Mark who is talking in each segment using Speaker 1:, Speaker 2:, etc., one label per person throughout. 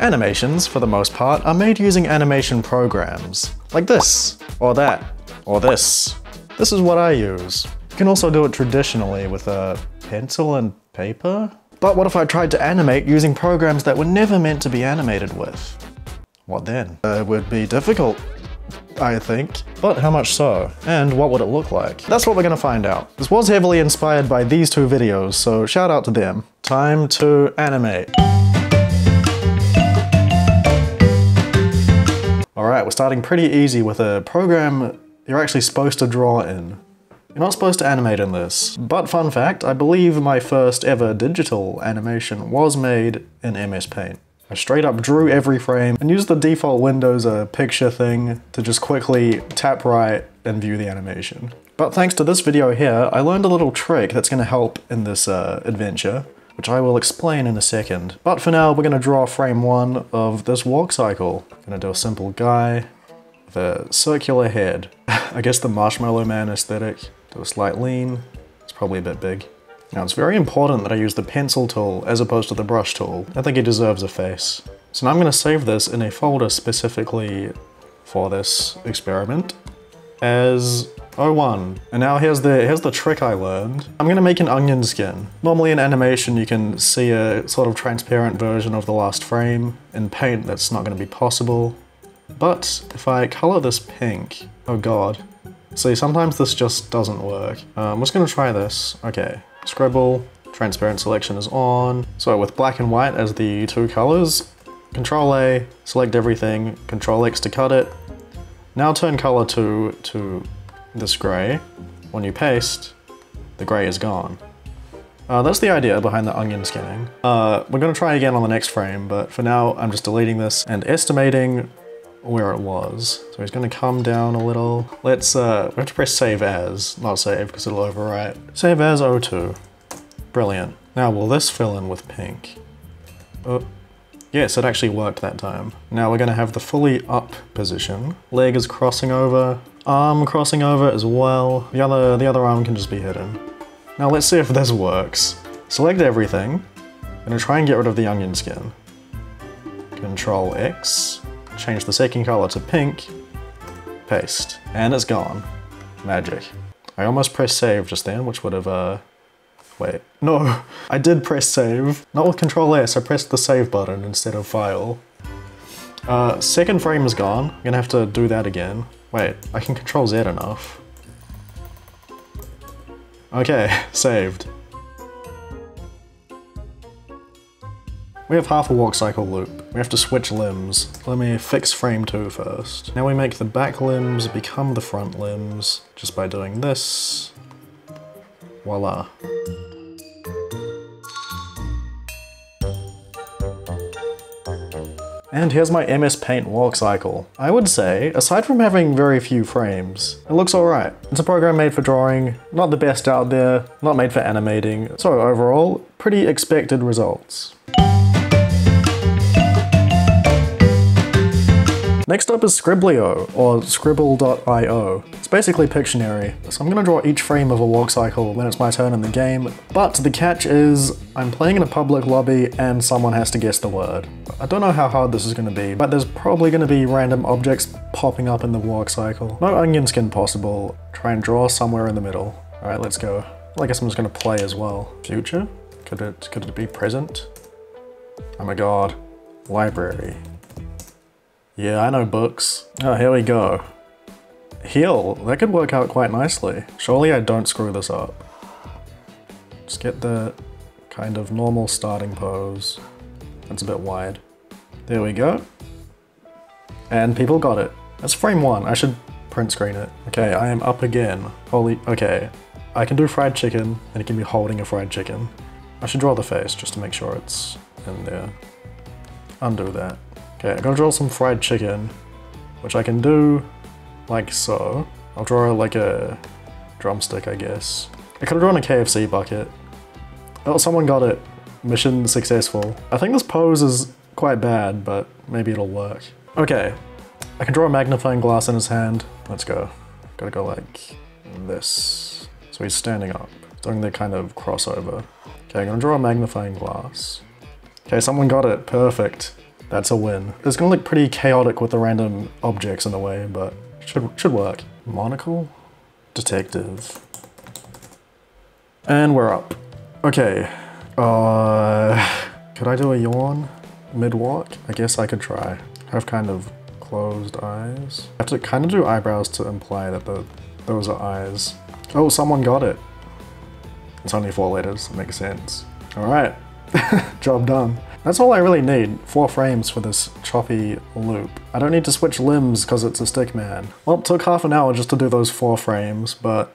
Speaker 1: Animations, for the most part, are made using animation programs. Like this, or that, or this. This is what I use. You can also do it traditionally with a pencil and paper? But what if I tried to animate using programs that were never meant to be animated with? What then? Uh, it would be difficult, I think. But how much so? And what would it look like? That's what we're gonna find out. This was heavily inspired by these two videos, so shout out to them. Time to animate. Alright, we're starting pretty easy with a program you're actually supposed to draw in. You're not supposed to animate in this, but fun fact, I believe my first ever digital animation was made in MS Paint. I straight up drew every frame and used the default Windows uh, picture thing to just quickly tap right and view the animation. But thanks to this video here, I learned a little trick that's going to help in this uh, adventure, which I will explain in a second. But for now, we're going to draw frame one of this walk cycle. Gonna do a simple guy with a circular head. I guess the Marshmallow Man aesthetic. Do a slight lean. It's probably a bit big. Now it's very important that I use the pencil tool as opposed to the brush tool. I think he deserves a face. So now I'm going to save this in a folder specifically for this experiment as 01. And now here's the, here's the trick I learned. I'm to make an onion skin. Normally in animation you can see a sort of transparent version of the last frame. In Paint that's not to be possible. But if I color this pink, oh god, See, sometimes this just doesn't work. Uh, I'm just gonna try this. Okay, scribble, transparent selection is on. So with black and white as the two colors, Control A, select everything, Control X to cut it. Now turn color to, to this gray. When you paste, the gray is gone. Uh, that's the idea behind the onion skinning. Uh, we're gonna try again on the next frame, but for now I'm just deleting this and estimating where it was. So he's gonna come down a little. Let's, uh, we have to press save as, not save because it'll overwrite. Save as O2. Brilliant. Now will this fill in with pink? Oh, yes, it actually worked that time. Now we're gonna have the fully up position. Leg is crossing over, arm crossing over as well. The other, the other arm can just be hidden. Now let's see if this works. Select everything. I'm gonna try and get rid of the onion skin. Control X change the second color to pink, paste, and it's gone. Magic. I almost pressed save just then, which would have, uh, wait, no, I did press save. Not with control S, I pressed the save button instead of file. Uh, second frame is gone. I'm gonna have to do that again. Wait, I can control Z enough. Okay, saved. We have half a walk cycle loop. We have to switch limbs. Let me fix frame 2 first. Now we make the back limbs become the front limbs just by doing this. Voila. And here's my MS Paint walk cycle. I would say, aside from having very few frames, it looks alright. It's a program made for drawing, not the best out there, not made for animating, so overall, pretty expected results. Next up is Skribbl.io, or scribble.io. It's basically Pictionary, so I'm gonna draw each frame of a walk cycle when it's my turn in the game, but the catch is I'm playing in a public lobby and someone has to guess the word. I don't know how hard this is gonna be, but there's probably gonna be random objects popping up in the walk cycle. No onion skin possible. Try and draw somewhere in the middle. Alright, let's go. I guess I'm just gonna play as well. Future? Could it, could it be present? Oh my god. Library. Yeah, I know books. Oh, here we go. Heal. That could work out quite nicely. Surely I don't screw this up. Just get the kind of normal starting pose. That's a bit wide. There we go. And people got it. That's frame one. I should print screen it. Okay, I am up again. Holy, okay. I can do fried chicken, and it can be holding a fried chicken. I should draw the face just to make sure it's in there. Undo that. Okay, I'm gonna draw some fried chicken, which I can do like so. I'll draw like a drumstick, I guess. I could have drawn a KFC bucket. Oh, someone got it. Mission successful. I think this pose is quite bad, but maybe it'll work. Okay, I can draw a magnifying glass in his hand. Let's go. Gotta go like this. So he's standing up, doing the kind of crossover. Okay, I'm gonna draw a magnifying glass. Okay, someone got it, perfect. That's a win. It's gonna look pretty chaotic with the random objects in the way, but should, should work. Monocle? Detective. And we're up. Okay. Uh, could I do a yawn mid-walk? I guess I could try. Have kind of closed eyes. I have to kind of do eyebrows to imply that the those are eyes. Oh, someone got it. It's only four letters, makes sense. All right, job done. That's all I really need, four frames for this choppy loop. I don't need to switch limbs because it's a stick man. Well, it took half an hour just to do those four frames, but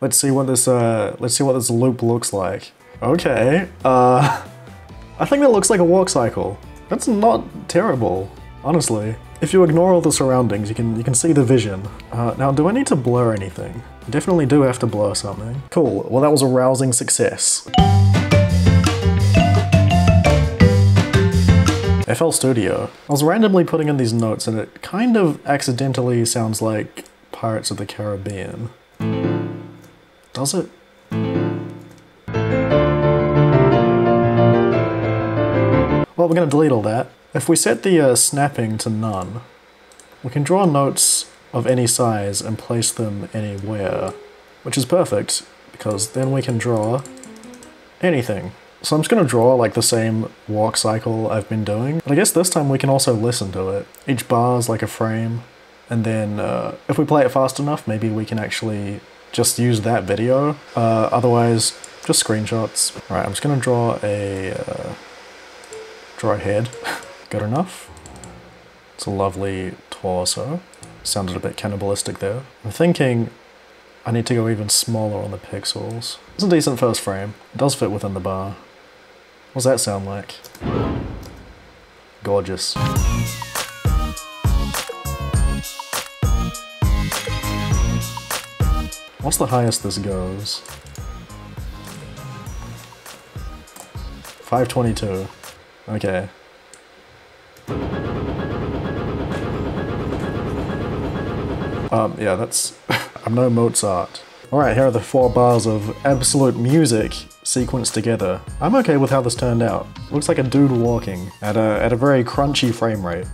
Speaker 1: let's see what this, uh, let's see what this loop looks like. Okay, uh, I think that looks like a walk cycle. That's not terrible, honestly. If you ignore all the surroundings, you can you can see the vision. Uh, now, do I need to blur anything? Definitely do have to blur something. Cool, well that was a rousing success. FL Studio. I was randomly putting in these notes and it kind of accidentally sounds like Pirates of the Caribbean. Does it? Well, we're going to delete all that. If we set the uh, snapping to none, we can draw notes of any size and place them anywhere, which is perfect because then we can draw anything. So I'm just going to draw like the same walk cycle I've been doing, but I guess this time we can also listen to it. Each bar is like a frame, and then uh, if we play it fast enough, maybe we can actually just use that video. Uh, otherwise, just screenshots. Alright, I'm just going to draw a, uh, draw a head. Good enough. It's a lovely torso. Sounded a bit cannibalistic there. I'm thinking I need to go even smaller on the pixels. It's a decent first frame. It does fit within the bar. What's that sound like? Gorgeous. What's the highest this goes? 522. Okay. Um, yeah, that's... I'm no Mozart. Alright, here are the four bars of absolute music sequenced together. I'm okay with how this turned out. Looks like a dude walking at a, at a very crunchy frame rate.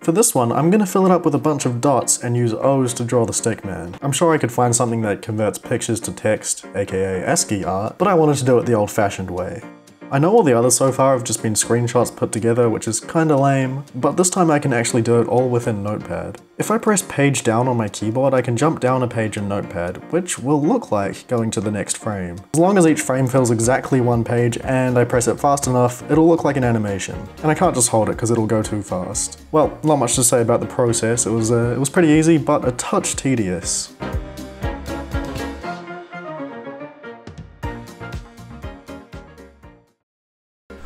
Speaker 1: For this one, I'm to fill it up with a bunch of dots and use O's to draw the stickman. I'm sure I could find something that converts pictures to text, aka ASCII art, but I wanted to do it the old-fashioned way. I know all the others so far have just been screenshots put together, which is kinda lame, but this time I can actually do it all within Notepad. If I press page down on my keyboard, I can jump down a page in Notepad, which will look like going to the next frame. As long as each frame fills exactly one page and I press it fast enough, it'll look like an animation. And I can't just hold it because it'll go too fast. Well, not much to say about the process, it was, uh, it was pretty easy, but a touch tedious.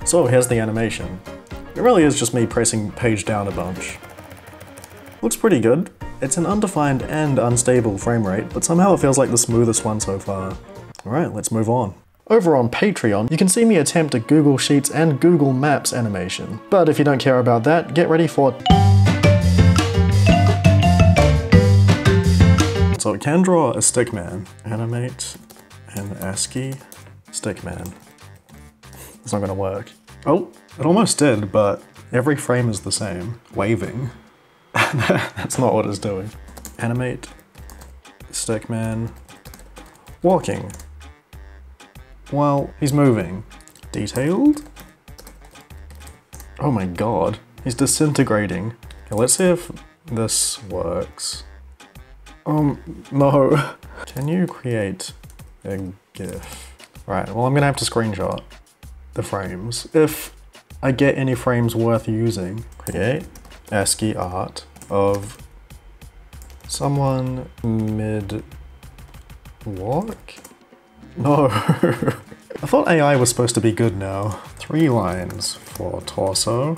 Speaker 1: So here's the animation. It really is just me pressing page down a bunch. Looks pretty good. It's an undefined and unstable frame rate, but somehow it feels like the smoothest one so far. Alright, let's move on. Over on Patreon, you can see me attempt a Google Sheets and Google Maps animation. But if you don't care about that, get ready for... So it can draw a stickman. Animate an ASCII stickman. It's not gonna work. Oh, it almost did, but every frame is the same. Waving. That's not what it's doing. Animate, stickman, walking. Well, he's moving. Detailed? Oh my god, he's disintegrating. Okay, let's see if this works. Um, no. Can you create a GIF? Right, well I'm gonna have to screenshot the frames. If I get any frames worth using, create ASCII art of someone mid walk? No. I thought AI was supposed to be good now. Three lines for torso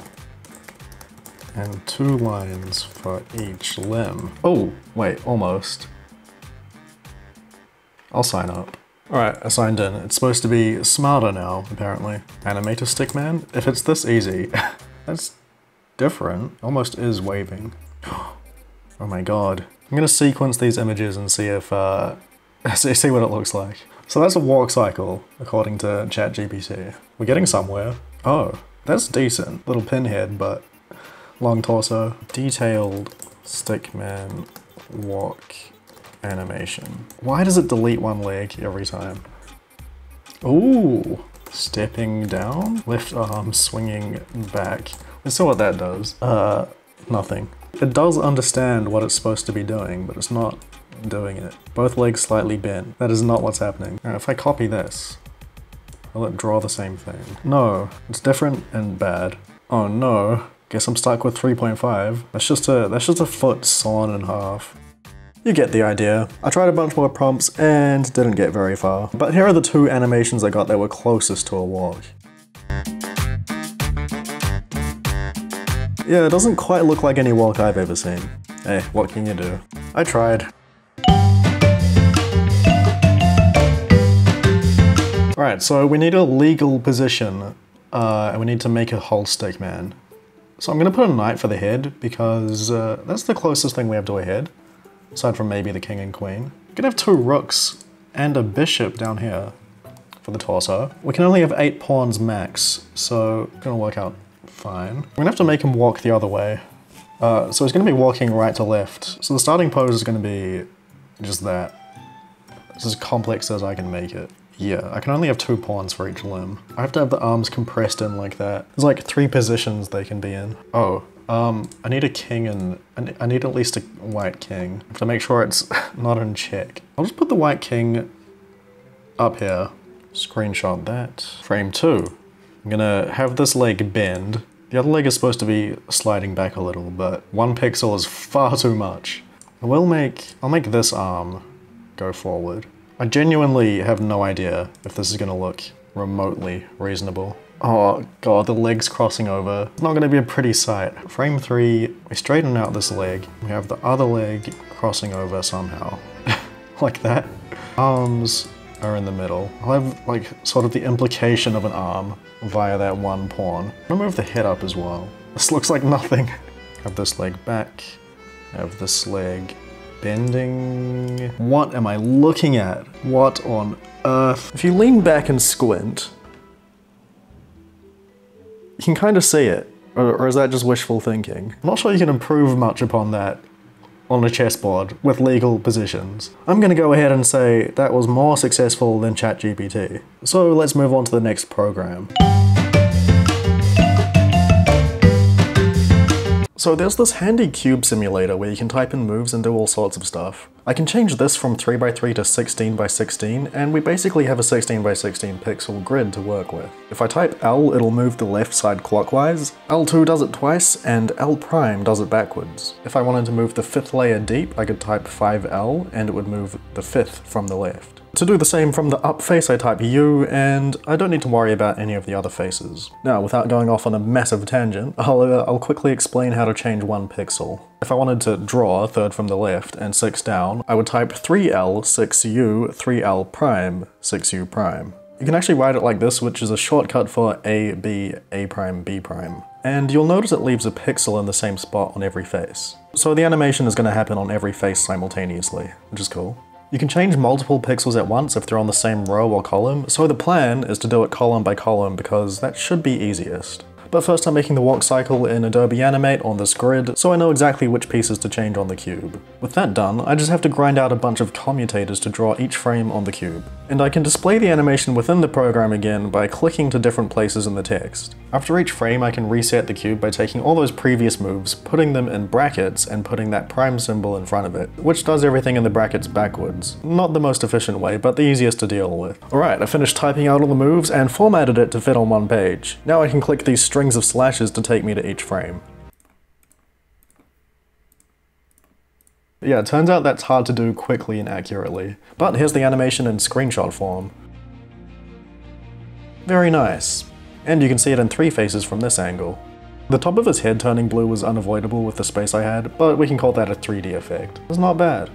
Speaker 1: and two lines for each limb. Oh, wait, almost. I'll sign up. Alright, I signed in. It's supposed to be smarter now, apparently. Animator stickman? If it's this easy, that's different. Almost is waving. oh my god. I'm gonna sequence these images and see if, uh, see what it looks like. So that's a walk cycle, according to ChatGPT. We're getting somewhere. Oh, that's decent. Little pinhead, but long torso. Detailed stickman walk animation. Why does it delete one leg every time? Ooh, stepping down, left arm swinging back. Let's see what that does. Uh, nothing. It does understand what it's supposed to be doing, but it's not doing it. Both legs slightly bent. That is not what's happening. Right, if I copy this, will it draw the same thing? No, it's different and bad. Oh no, guess I'm stuck with 3.5. That's just a, that's just a foot sawn in half. You get the idea. I tried a bunch more prompts and didn't get very far. But here are the two animations I got that were closest to a walk. Yeah, it doesn't quite look like any walk I've ever seen. Hey, what can you do? I tried. Alright, so we need a legal position, uh, and we need to make a whole stick man. So I'm gonna put a knight for the head, because uh, that's the closest thing we have to a head aside from maybe the king and queen. We can have two rooks and a bishop down here for the torso. We can only have eight pawns max, so it's gonna work out fine. We're gonna have to make him walk the other way. Uh, so he's gonna be walking right to left. So the starting pose is gonna be just that. It's as complex as I can make it. Yeah, I can only have two pawns for each limb. I have to have the arms compressed in like that. There's like three positions they can be in. Oh, um, I need a king and I need at least a white king to make sure it's not in check. I'll just put the white king up here. Screenshot that. Frame two. I'm gonna have this leg bend. The other leg is supposed to be sliding back a little, but one pixel is far too much. I will make, I'll make this arm go forward. I genuinely have no idea if this is gonna look remotely reasonable. Oh god, the leg's crossing over. It's not gonna be a pretty sight. Frame three, we straighten out this leg. We have the other leg crossing over somehow. like that. Arms are in the middle. I'll have like sort of the implication of an arm via that one pawn. I'll move the head up as well. This looks like nothing. have this leg back. Have this leg bending. What am I looking at? What on earth? If you lean back and squint, can kind of see it. Or, or is that just wishful thinking? I'm not sure you can improve much upon that on a chessboard with legal positions. I'm gonna go ahead and say that was more successful than ChatGPT. So let's move on to the next program. So there's this handy cube simulator where you can type in moves and do all sorts of stuff. I can change this from 3x3 to 16x16, and we basically have a 16x16 pixel grid to work with. If I type L, it'll move the left side clockwise, L2 does it twice, and L prime does it backwards. If I wanted to move the fifth layer deep, I could type 5L, and it would move the fifth from the left. To do the same from the up face, I type U, and I don't need to worry about any of the other faces. Now, without going off on a massive tangent, I'll, uh, I'll quickly explain how to change one pixel. If I wanted to draw a third from the left and 6 down, I would type 3L, 6U, 3L prime, 6U prime. You can actually write it like this, which is a shortcut for A, B, A prime, B prime. And you'll notice it leaves a pixel in the same spot on every face. So the animation is going to happen on every face simultaneously, which is cool. You can change multiple pixels at once if they're on the same row or column, so the plan is to do it column by column because that should be easiest. But first I'm making the walk cycle in Adobe Animate on this grid, so I know exactly which pieces to change on the cube. With that done, I just have to grind out a bunch of commutators to draw each frame on the cube. And I can display the animation within the program again by clicking to different places in the text. After each frame I can reset the cube by taking all those previous moves, putting them in brackets, and putting that prime symbol in front of it, which does everything in the brackets backwards. Not the most efficient way, but the easiest to deal with. Alright, I finished typing out all the moves and formatted it to fit on one page. Now I can click these strings of slashes to take me to each frame. Yeah, it turns out that's hard to do quickly and accurately. But here's the animation in screenshot form. Very nice. And you can see it in three faces from this angle. The top of his head turning blue was unavoidable with the space I had, but we can call that a 3D effect. It's not bad.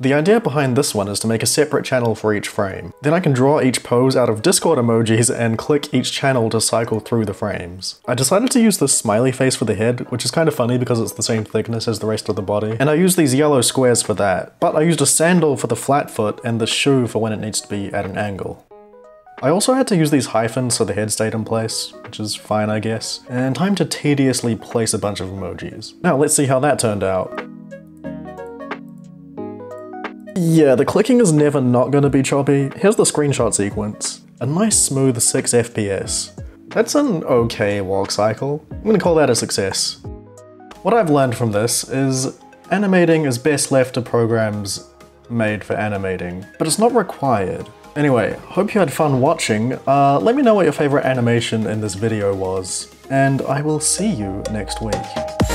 Speaker 1: The idea behind this one is to make a separate channel for each frame. Then I can draw each pose out of Discord emojis and click each channel to cycle through the frames. I decided to use this smiley face for the head, which is kind of funny because it's the same thickness as the rest of the body, and I used these yellow squares for that, but I used a sandal for the flat foot and the shoe for when it needs to be at an angle. I also had to use these hyphens so the head stayed in place, which is fine I guess, and time to tediously place a bunch of emojis. Now let's see how that turned out. Yeah, the clicking is never not gonna be choppy. Here's the screenshot sequence. A nice smooth 6 FPS. That's an okay walk cycle. I'm gonna call that a success. What I've learned from this is animating is best left to programs made for animating, but it's not required. Anyway, hope you had fun watching. Uh, let me know what your favorite animation in this video was, and I will see you next week.